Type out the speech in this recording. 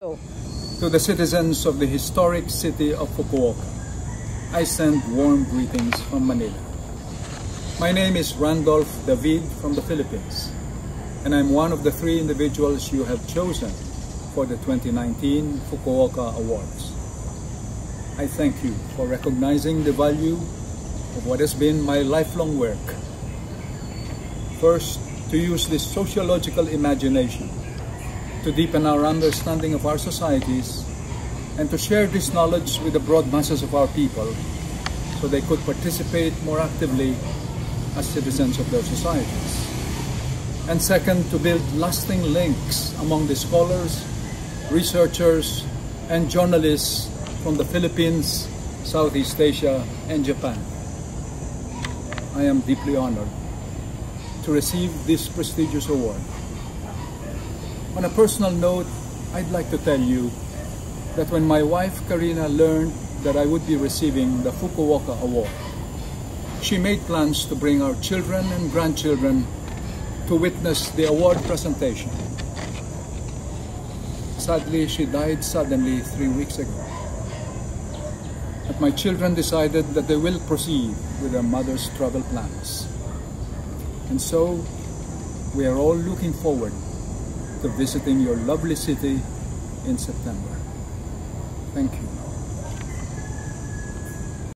To the citizens of the historic city of Fukuoka, I send warm greetings from Manila. My name is Randolf David from the Philippines, and I'm one of the three individuals you have chosen for the 2019 Fukuoka Awards. I thank you for recognizing the value of what has been my lifelong work. First, to use this sociological imagination to deepen our understanding of our societies and to share this knowledge with the broad masses of our people so they could participate more actively as citizens of their societies. And second, to build lasting links among the scholars, researchers, and journalists from the Philippines, Southeast Asia, and Japan. I am deeply honored to receive this prestigious award. On a personal note, I'd like to tell you that when my wife Karina learned that I would be receiving the Fukuoka Award, she made plans to bring our children and grandchildren to witness the award presentation. Sadly, she died suddenly three weeks ago. But my children decided that they will proceed with their mother's travel plans. And so, we are all looking forward to visiting your lovely city in September. Thank you.